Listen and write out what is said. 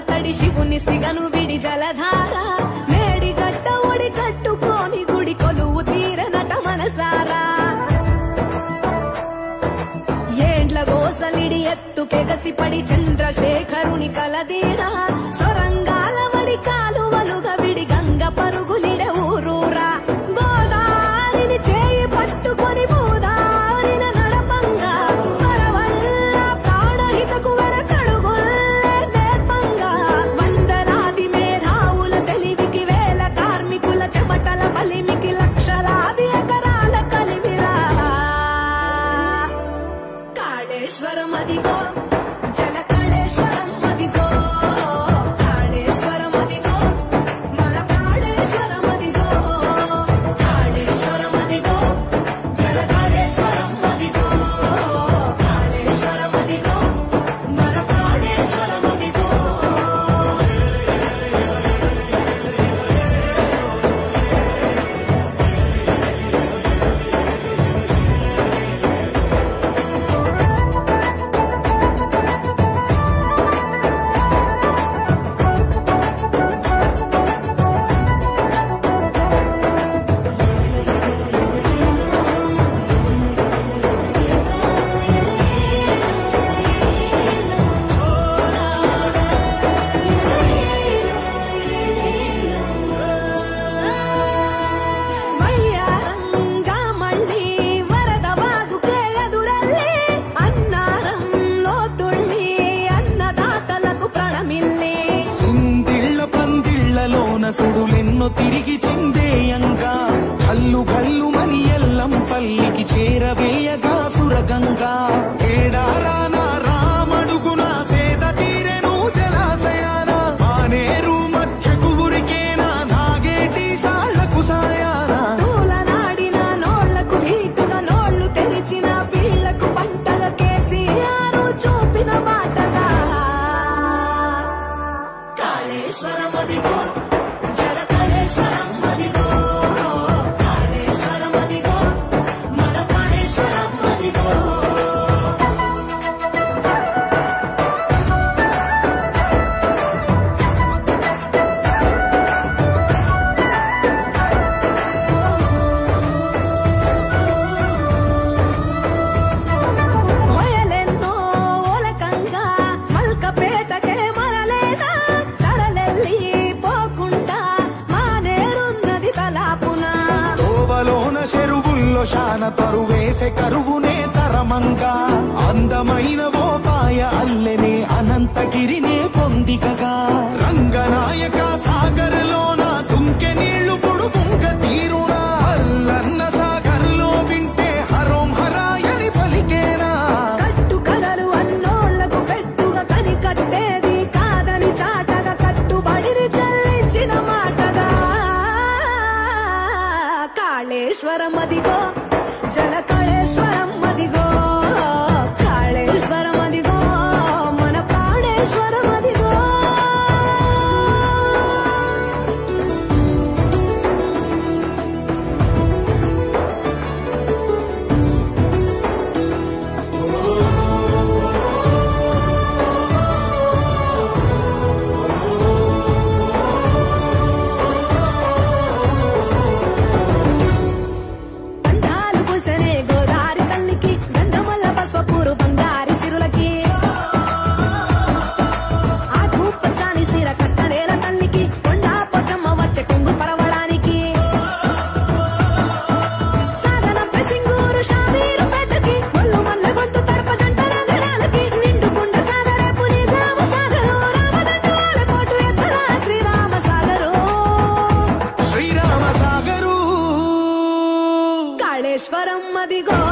తడి శివుని సిగను విడి జలధార. మేడి గట్ట ఒడి కట్టుకోని గుడి కొలువు తీరనట మనసారా. ఏండ్ల గోసలిడి ఎత్తుకెగసి పడి చంద్రశేఖరుని కలదీరా. సొరంగాల వడి కాలువలుగా విడి గంగ పరుగులిడ ఊరూరా. గోదారిని చేయి పట్టుకో सर्वेश्वरमधिको जल మనసుడు నిన్ను తిరిగి చిందేయంగా అల్లు కల్లు కరువులో శాన తరువేసే కరువునే తరమంగా. అందమైన ఓ పాయ అల్లెనే అనంతగిరిని go. ma digo